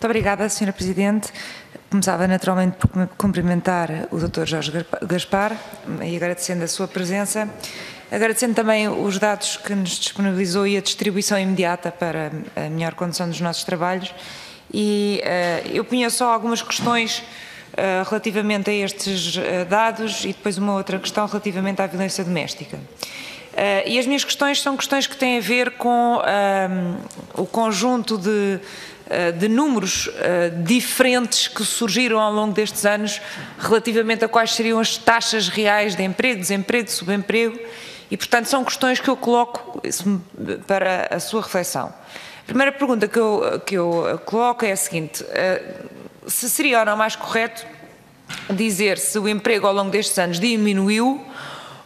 Muito obrigada, Sra. Presidente. Começava naturalmente por cumprimentar o Dr. Jorge Gaspar e agradecendo a sua presença, agradecendo também os dados que nos disponibilizou e a distribuição imediata para a melhor condução dos nossos trabalhos. E uh, eu punha só algumas questões uh, relativamente a estes uh, dados e depois uma outra questão relativamente à violência doméstica. E as minhas questões são questões que têm a ver com o conjunto de, de números diferentes que surgiram ao longo destes anos relativamente a quais seriam as taxas reais de emprego, desemprego, subemprego e, portanto, são questões que eu coloco para a sua reflexão. A primeira pergunta que eu, que eu coloco é a seguinte: se seria ou não mais correto dizer se o emprego ao longo destes anos diminuiu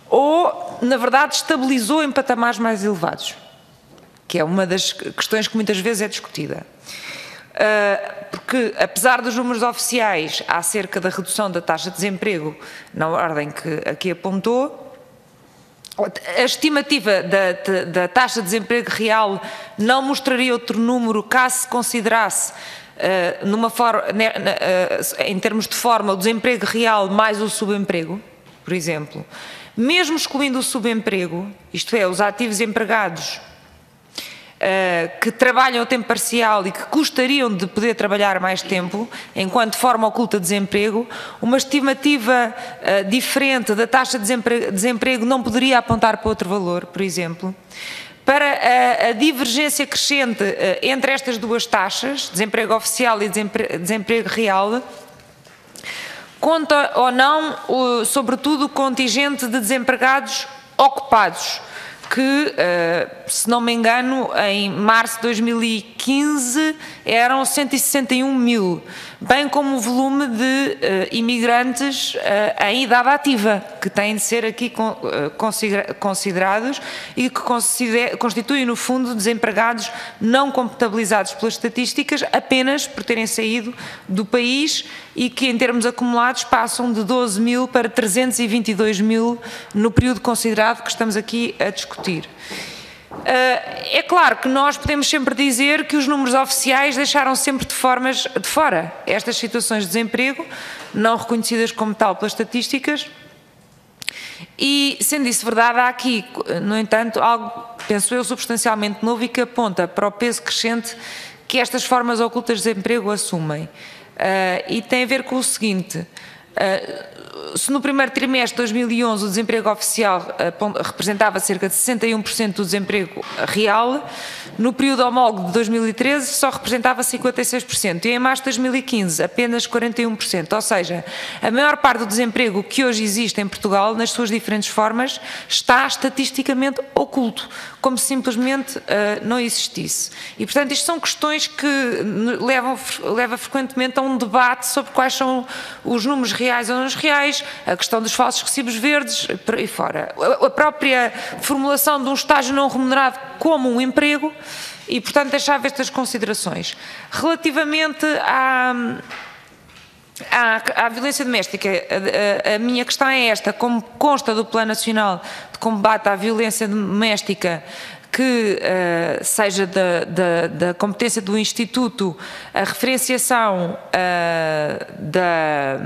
ou, na verdade, estabilizou em patamares mais elevados, que é uma das questões que muitas vezes é discutida. Uh, porque, apesar dos números oficiais acerca da redução da taxa de desemprego, na ordem que aqui apontou, a estimativa da, da, da taxa de desemprego real não mostraria outro número caso se considerasse Uh, forma, uh, em termos de forma, o desemprego real mais o subemprego, por exemplo mesmo excluindo o subemprego, isto é, os ativos empregados que trabalham a tempo parcial e que gostariam de poder trabalhar mais tempo, enquanto forma oculta de desemprego, uma estimativa uh, diferente da taxa de desemprego, não poderia apontar para outro valor, por exemplo. Para a, divergência crescente uh, entre estas duas taxas, desemprego oficial e desemprego, real, conta ou não, sobretudo, o contingente de desempregados ocupados, que, uh, se não me engano, em março de 2015 eram 161 mil, bem como o volume de uh, imigrantes uh, em idade ativa, que têm de ser aqui con considerados e que constituem, no fundo, desempregados não computabilizados pelas estatísticas apenas por terem saído do país e que, em termos acumulados, passam de 12 mil para 322 mil no período considerado que estamos aqui a discutir. Uh, é claro que nós podemos sempre dizer que os números oficiais deixaram sempre de formas de fora. Estas situações de desemprego, não reconhecidas como tal pelas estatísticas, e sendo isso verdade, há aqui, no entanto, algo, penso eu, substancialmente novo e que aponta para o peso crescente que estas formas ocultas de desemprego assumem. Uh, e tem a ver com o seguinte: se no primeiro trimestre de 2011 o desemprego oficial uh, representava cerca de 61% do desemprego real, no período homólogo de 2013 só representava 56% e em março de 2015 apenas 41%. Ou seja, a maior parte do desemprego que hoje existe em Portugal, nas suas diferentes formas, está estatisticamente oculto, como se simplesmente uh, não existisse. E, portanto, isto são questões que levam leva frequentemente a um debate sobre quais são os números reais ou não reais, a questão dos falsos recibos verdes, por aí fora. A própria formulação de um estágio não remunerado como um emprego e, portanto, deixava estas considerações. Relativamente à, à, à violência doméstica, a, a, a, minha questão é esta: como consta do Plano Nacional de Combate à Violência Doméstica, que uh, seja da, da, da, competência do Instituto a referenciação uh, da,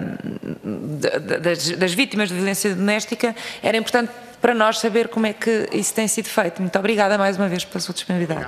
das, das vítimas de violência doméstica, era importante para nós saber como é que isso tem sido feito. Muito obrigada mais uma vez pela sua disponibilidade.